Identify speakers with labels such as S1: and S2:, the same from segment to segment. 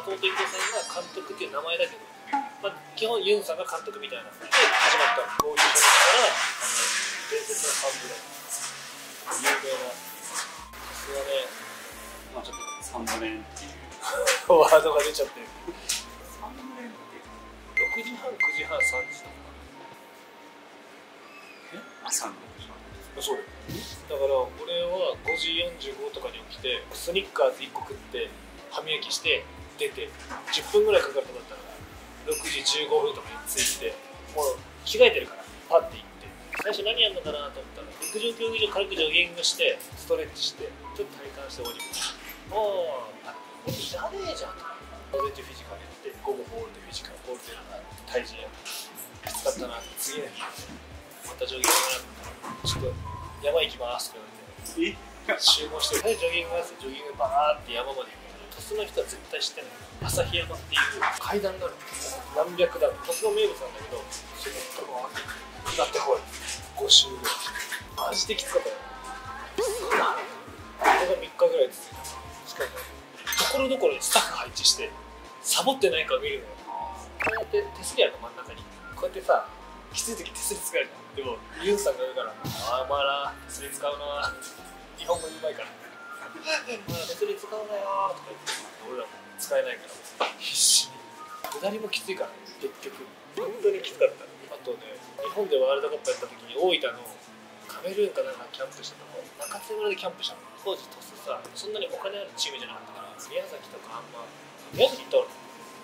S1: 松本伊藤さんが監督っていう名前だけど、まあ、基本ユンさんが監督みたいな。で始まった。のこういう人から。伝説のサンブレ有名な。さすがね
S2: まあちょっとサンドレンっていう
S1: ワードが出ちゃってる
S2: サンドレンって
S1: 6時半9時半3時とか。
S2: あサンド
S1: そうだよだから俺は5時45とかに起きてスニッカーズ1個食って歯磨きして出て10分ぐらいかかるとこだったら6時15分とかに着いてもう着替えてるからパッて行って最初何やるのかなと思ったら陸上競技場軽くジョギングしてストレッチしてちょっと体幹して終わりもうあこれいらねえじゃんと午前中フィジカルやって午後ボールでフィジカルボールで体重やってきつかったな次の日。またジョギングやなちょっと山行きますって言われて集合してジョギングますジョギングバーって山まで行鳥栖の人は絶対知ってない朝日山っていう階段がある何百段鳥栖の名物なんだけどそれとバーって下ってこい。5周ぐらいマジできつかったよこれが3日ぐらい続いたしかもところどころにスタッフ配置してサボってないか見るのよ。こうやって手すりあるの真ん中に。こうやってさきつい時手すり使えるじゃんでもユンさんが言うから「ああまあな手すり使うな」日本語うまいから「まあ手すり使うなよ」とか言って俺らも使えないから必死に下りもきついから結局本当にきつかったあとね日本でワールドカップやった時に大分のカメルーンかなんかキャンプしたとこ中津村でキャンプしたの当時鳥栖さそんなにお金あるチームじゃなかったから宮崎とかあんま宮崎行ったの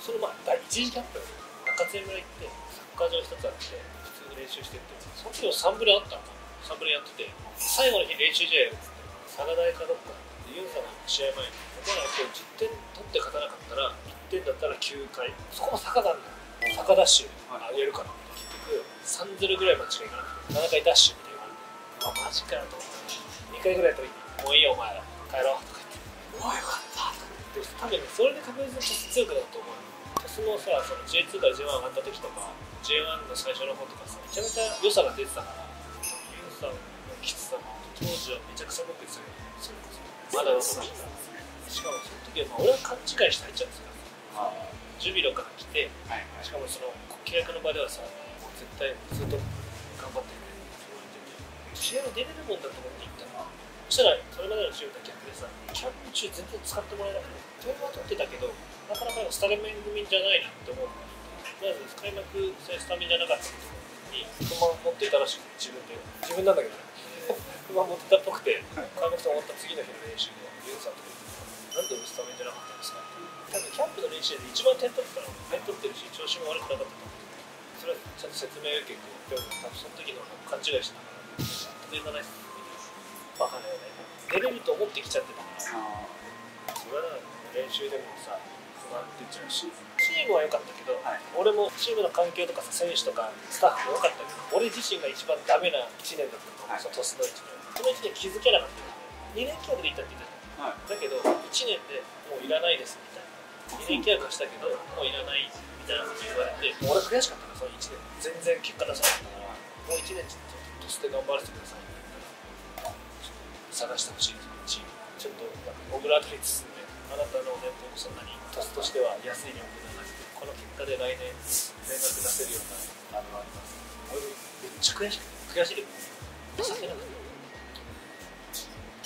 S1: そのまあ第一次キャンプ中津村行ってサッカー場一つあって普通に練習してってその時もサンブレあったのサンブレやってて最後の日練習試合やるっつって佐賀大かどっかユンさんが試合前にお前ら今日10点取って勝たなかったら1点だったら9回そこも坂なんだよ坂ダッシュあげるから結局3-0ぐらいまでしかいかなくて7回ダッシュみたいな言われてあマジかよと思って。2回ぐらいやった時にもういいよお前ら。帰ろうとか言って。おいよかったとか言って多分ねそれで確実に強くなると思う鳥栖もさその J2 から J1 上がった時とか J1 の最初の方とかさめちゃめちゃ良さが出てたからユンさんのきつさも当時はめちゃくちゃ僕強いそれこそまだ若かったしかもその時は、まあ、俺は勘違いして入っちゃうんですよ。
S2: あ
S1: ジュビロから来て
S2: はいはい
S1: しかもその契約の場ではさもう絶対ずっと頑張って試合に出れるもんだと思って行った。らそしたらそれまでのチームとは逆でさキャンプ中全然使ってもらえなくて点は取ってたけどなかなかスタメン組じゃないなって思うまず開幕戦スタメンじゃなかったに不満を持ってたらしくて自分で。自分なんだけどね不満持ってたっぽくて開幕戦終わった次の日の練習でユンさんとか言ってなんで俺スタメンじゃなかったんですかって。多分キャンプの練習で一番点取ってたの点取ってるし調子も悪くなかったと思うそれはちゃんと説明受けて多分その時の勘違いしてたから点がないっすバカだよね。出れると思ってきちゃってたから。
S2: あ
S1: それは練習でもさ不安出ちゃうしチームは良かったけど、
S2: はい。
S1: 俺もチームの環境とかさ選手とかスタッフも良かったけど俺自身が一番ダメな1年だったと思う、
S2: はい。
S1: そのトスの1年その1年気づけなかったよね。2年契約でいったって言ってた
S2: はい。
S1: だけど1年でもういらないですみたいな。2年契約はしたけどもういらないみたいなこと言われてもう俺悔しかったからその1年。全然結果出さなかったからもう1年ちょっとトスで頑張らせてくださいって言ったらちょっと探してほしい。ですチームちょっとオブラートに包んであなたの年俸もそんなにトスとしては安い年俸じゃなくてこの結果で来年連絡出せるようなあのあります俺めっちゃ悔しくて悔しいけど情けなくて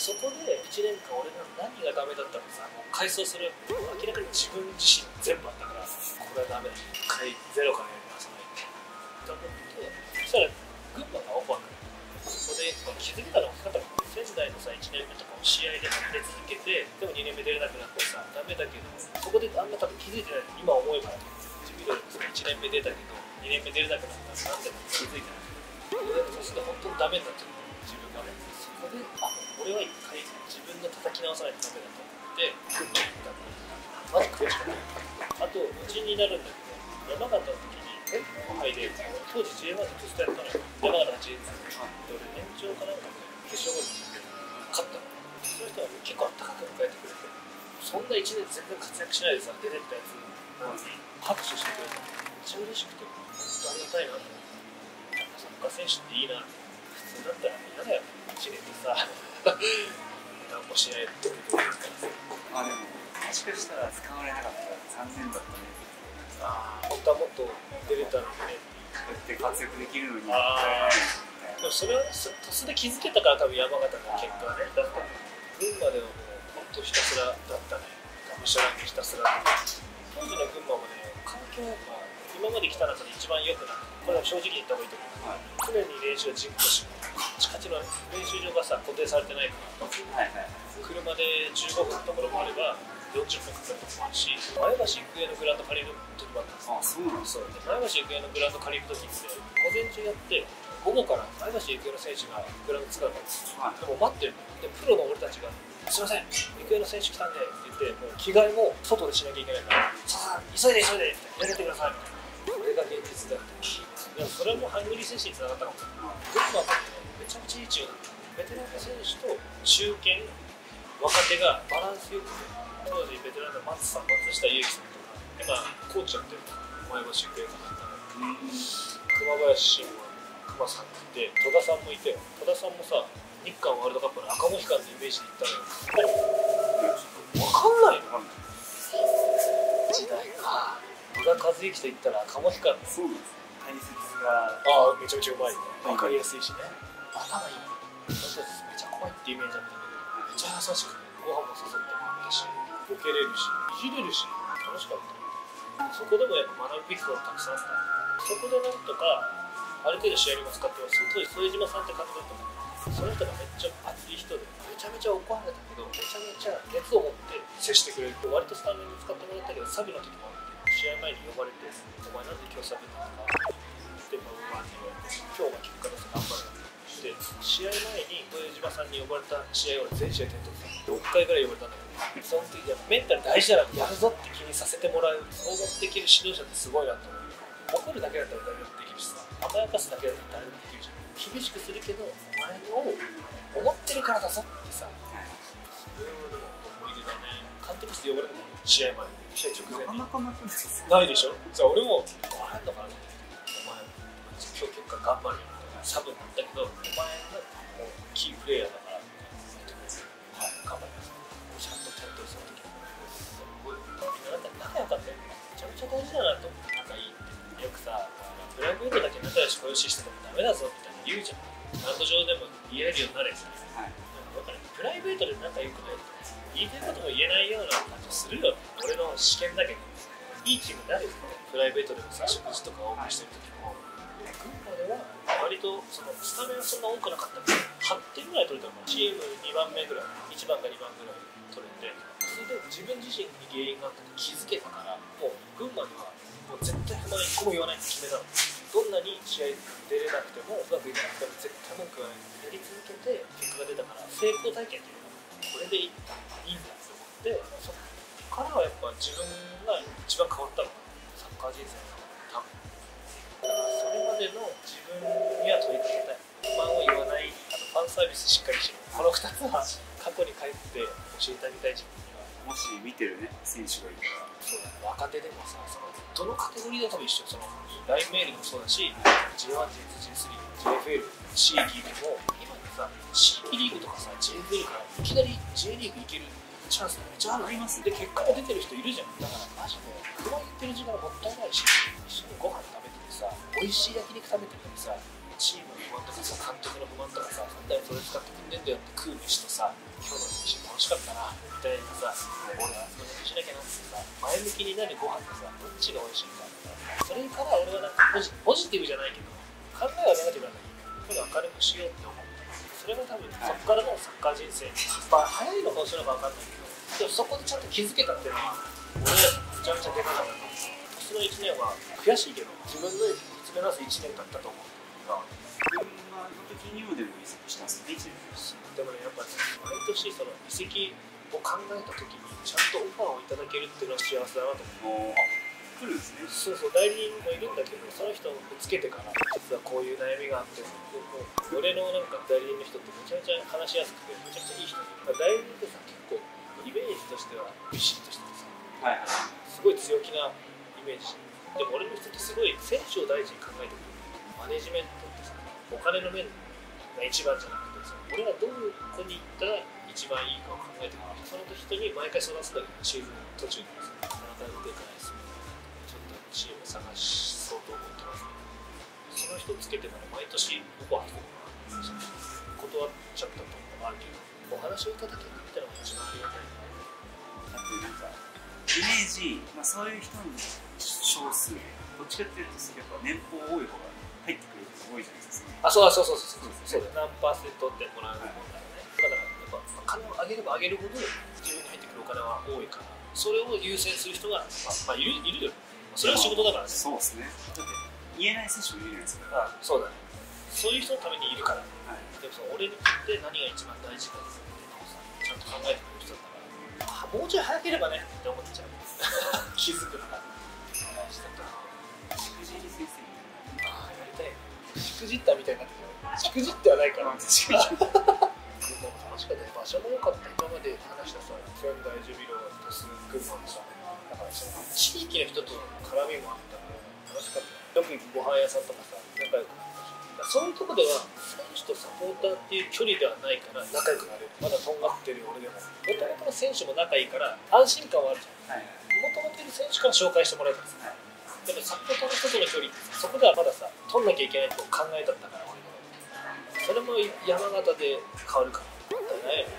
S1: そこで1年間俺が何がダメだったのかさもう回想する明らかに自分自身全部あったからこれはダメだ。一回ゼロからやり直さないと。思ってそしたら群馬がオファーくれた。そこで気づいたの大きかった仙台のさ1年目とかも試合で出続けてでも2年目出れなくなってさダメだけどそこであんな多分気づいてない。今思えば自分でもさ1年目出たけど2年目出れなくなったらなんでも気づいてない。そうすると本当にダメになっちゃう。自分がね。そこであ俺は一回自分で叩き直さないとダメだと思って群馬に行ったまず悔しかったあとうちになるん。だけど山形の時に天皇杯で当時 J1 でずっとやったの山形8で俺年長かなん。かで決勝ゴール勝ったのその人は結構あったかく迎えてくれてそん。な1年全然活躍しないでさ出てったやつ拍手してくれためっちゃ嬉しくて本当ありがたいなと思ってサッカー選手っていいなって普通だったら嫌だよ1年でさしないって言ってくれるからさ
S2: あでも確かかしたら使われなかったら残念だったね。
S1: ああ本当はもっと出れたのにね
S2: こうやって活躍できるのに。もったいない
S1: でもそれはねそ鳥栖で気づけたから多分山形の結果はねだった群馬ではもう本当ひたすらだったね。がむしゃらにひたすら当時の群馬もね環境はまあ今まで来た中で一番良くなった。これは正直に言った方がいいと思う。
S2: はい。
S1: 常に練習は人工芝カチカチの練習場がさ固定されてないから
S2: はいはい。
S1: 車で15分のところもあれば40分かかるところもあるし前橋育英のグラウンド借りる時もあったんです
S2: あそう
S1: 前橋育英のグラウンド借りる時って午前中やって午後から前橋育英の選手がグラウンド使うからです
S2: はい。
S1: でも待ってるのでプロの俺たちが「すいません育英の選手来たんで」って言ってもう着替えも外でしなきゃいけないから「さあ急いで急いで」やめてくださいみたいなこれが現実だって。でもそれもハングリー精神につながったかも。群馬ってねめちゃめちゃいいチームベテランの選手と中堅若手がバランスよくて当時ベテランの松さん松下祐樹さんとか今コーチやってる前橋育英かなんか熊林慎吾熊さんがいて戸田さんもいて戸田さんもさ日韓ワールドカップの赤モヒカンのイメージで行ったのよ分かんないの時代か戸田和幸と言ったら赤モヒカン
S2: そうですね。解説が
S1: ああめちゃめちゃうまい。分かりやすいしね頭いい私たちめちゃ怖い。ってイメージだったけどめちゃ優しくてご飯も誘ってもらったしボケれるしい。じれるし楽しかったそこでもやっぱ学ぶべきことたくさんあったそこでなんとかある程度試合にも使ってます当時副島さんって監督だったんだけどその人がめっちゃ熱い。人でめちゃめちゃ怒られたけどめちゃめちゃ熱を持って接してくれる割とスタメンに使ってもらったけどサビの時も試合前に呼ばれて「お前なんで今日サビなのか?」ってまあって言われて「今日が結果です頑張る」で試合前に副島さんに呼ばれた試合を全試合点取ってた6回ぐらい呼ばれたんだけどその時やっぱメンタル大事だなやるぞって気にさせてもらうそう持っていける指導者ってすごいなと思う。怒るだけだったら誰でもできるしさ甘やかすだけだったら誰でもできるじゃん。厳しくするけどお前を思ってるからだぞってさ。それはでも思い出だね監督室呼ばれたの試合前試合直前に。
S2: なかなかなくないです
S1: ないでしょ？じゃあ俺も怒られんのかなと思って。お前今日結果頑張るよサブになったけどキープレイヤーだからはい頑張りますちゃんと点取りするときすごいみんななんか仲良かったよめちゃめちゃ大事だなと思って仲いいって。よくさプライベートだけ仲良しこよししててもダメだぞみたいな言うじゃん。グラウンド上でも言えるようになれみたい。な
S2: はい
S1: だからプライベートで仲良くないと言いたいことも言えないような感じするよ俺の試験だけどいいチームになるよプライベートでもさ食事とかオープンしてる時も群馬ではとそのスタメンそんな多くなかったけど8点ぐらい取れたのチーム2番目ぐらい。1番か2番ぐらい取れて。それで自分自身に原因があったって気づけたからもう群馬ではもう絶対不満1個も言わないって決めたの。どんなに試合出れなくてもうまくいかなくても絶対文句はないやり続けて結果が出たから成功体験っていうのがこれでいいんだって思ってそっからはやっぱ自分が一番変わったの。サッカー人生の多分。だからそれまでの自分には問いかけたい不満を言わないあとファンサービスしっかりしろこの2つは過去に帰って教えてあげたい自分には
S2: もし見てるね選手がいたら
S1: そうだね若手でもさそのどのカテゴリーで多分一緒その LINE メールもそうだし J1、J2、J3、JFL、C リーグも今ってさ C リーグとかさ JFL からいきなり J リーグ行けるチャンスめちゃある
S2: あります
S1: で結果も出てる人いるじゃんだからマジで不満言ってる時間もったいないし一緒にご飯食べさ美味しい焼肉食べてるのにさチームの不満とかさ監督の不満とかさなんだよそれ使ってくんねんだよって食う飯とさ今日の飯楽しかったなみたいなさ俺はそれにしなきゃなってさ前向きになるご飯とさどっちが美味しいかってさそれから俺はなんかポジポジティブじゃないけど考えはネガティブなんだけどこれ明るくしようって思ったそれが多分そこからのサッカー人生。まあ早いのか遅いのか分かんないけどでもそこでちゃんと気づけたっていうのは俺めちゃめちゃでかかった年の1年は悔しいけど自分の見つめ直す1年だったと思うが
S2: 群馬の時にもでも移籍したんですね
S1: でもねやっぱね毎年その移籍を考えた時にちゃんとオファーをいただけるっていうのは幸せだなと思う
S2: もうあ来るんですね
S1: そうそう代理人もいるんだけどその人をつけてから実はこういう悩みがあってもう俺のなんか代理人の人ってめちゃめちゃ話しやすくてめちゃくちゃいい人で代理人ってさ結構イメージとしてはビシッとしててさ
S2: はいはい
S1: すごい強気なメージでも俺の人ってすごい選手を大事に考えてくるマネジメントってさお金の面が一番じゃなくてさ俺はどうこに行ったら一番いいかを考えてもらその人に毎回相談するんだけシーズン途中にですねなかなかうまくいかないですちょっとチーム探そうと思ってますけどその人つけてから毎年オファーしてもらって断っちゃったところもあるけどお話をいただけるみたいなのが一番ありがたい
S2: だってなんかイメージ、まあ、そういう人の少数どっちかっていうとやっぱ年俸多い方が入ってくる人が多いじゃないですか。
S1: あそうそうそうそうそう。そう。何パーセントってもらうもんだよね、だからやっぱ金を上げれば上げるほど自分に入ってくるお金は多いからそれを優先する人が、まあまあ、いるいるよ。それは仕事だからね。
S2: そうですね。だって言えない選手もいるじゃないですか
S1: あそうだね。そういう人のためにいるから。
S2: はい。
S1: でもその俺にとって何が一番大事かってちゃんと考えてくれもうちょい早ければねって思っちゃう気づくのが大事だった。
S2: しくじり先生み
S1: ああやりた。いしくじった。みた。いになってるしくじってはないから
S2: た。いな確かに
S1: 群馬も楽しかった。ね場所も良かった。今まで話した。さ仙台ジュビロ鳥栖群馬のさだからその地域の人との絡みもあった。から楽しかった。よく行くご飯屋さんとかさ仲良くなった。しだかそういうとこでは選手とサポーターっていう距離ではないから仲良くなれる。まだとんがってる俺でも。もともとの選手も仲いいから安心感はあるじゃん。
S2: はい。
S1: もともといる選手から紹介してもらえたんですよ。
S2: はい。
S1: でもサポーターの人との距離ってさそこではまださ取んなきゃいけないと考えだったから俺のそれも山形で変わるから。もったいないよね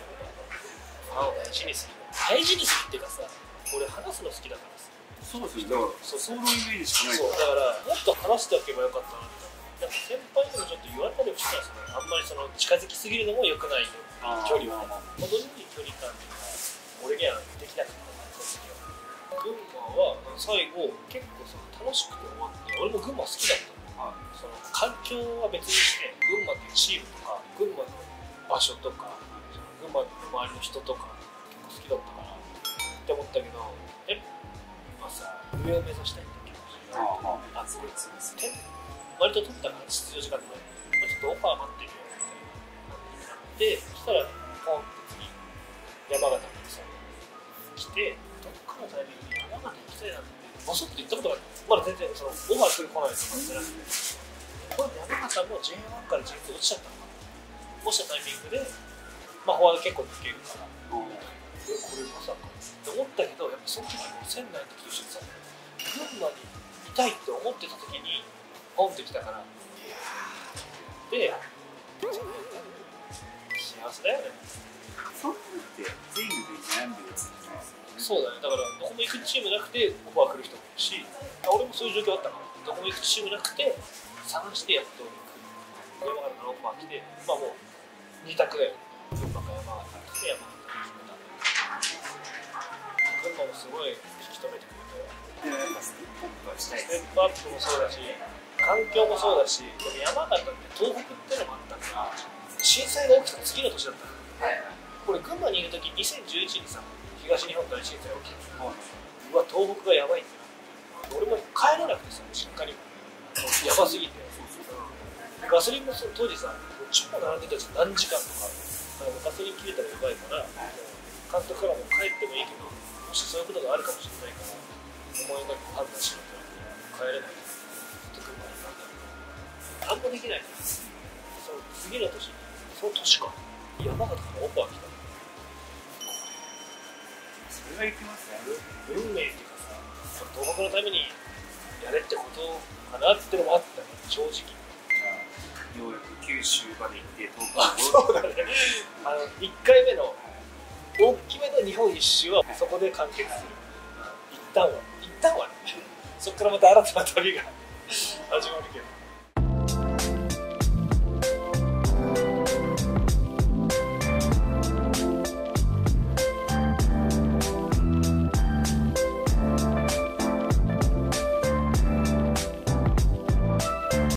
S1: ファンを大事にする。大事にするっていうかさ俺話すの好きだからさ。
S2: そうですね。だから
S1: そう
S2: そのイメージしかない
S1: そう。だからもっと話しておけばよかったなってなんか先輩にもちょっと言われたりもしたらそのあんまりその近づきすぎるのも良くないよ距離は
S2: まあまあ
S1: 程よい距離感っていうのは俺にはできなかったなその時は群馬は最後結構その楽しくて終わって俺も群馬好きだったの
S2: はい
S1: その環境は別にして群馬っていうチームとか群馬の場所とかその群馬の周りの人とか結構好きだったかなって思ったけどえ今さ上を目指したいんだけど
S2: ああ
S1: あすごいすごいて割と取ったから出場時間でまあちょっとオファー待ってるよみたいなでそしたらポンって次山形にさ来てどっかのタイミングで山形行きたいなってボソッと言ったことがまだ全然そのオファーする来ないとかじゃなくてこれ山形も J1 から J2 落ちちゃったのかな落ちたタイミングでまあフォワード結構抜けるからえこれまさかって思ったけどやっぱその時も仙台の時と一緒でさ群馬にいたいって思ってた時にポンってきたから。で幸せだよね。
S2: そんなのって全部で悩んでるやつじゃないですか
S1: そうだね。だからどこも行くチームなくてオファー来る人もいるし俺もそういう状況あったからどこも行くチームなくて探してやっと行く。山形のオファー来てまあもう2択だよね。群馬か山形来て山形に決めた。群馬もすごい引き止めてくれて
S2: でやっぱステップアップ
S1: もそうだし環境もそうだし山形って東北ってのもあったから震災が起きた次の年だったの。
S2: はい
S1: これ群馬にいる時2011にさ東日本大震災起きて
S2: は
S1: うわ東北がやばいってなって。俺も帰れなくてさ実家に。やばすぎて。ガソリンもその当時さ超並んでたじゃん何時間とか。だからガソリン切れたらやばいから監督からも帰ってもいいけどもしそういうことがあるかもしれないから思いがけ判断しろって言われて帰れない次の年。にその年か。山形からオファー来たの。
S2: それがいきますね。
S1: 運命っていうかさ東北のためにやれってことかなってのもあったね。正直。
S2: ようやく九州まで行って東
S1: そうだね。あの1回目の大きめの日本一周はそこで完結する。一旦は。一旦はね。そこからまた新たな旅が始まるけど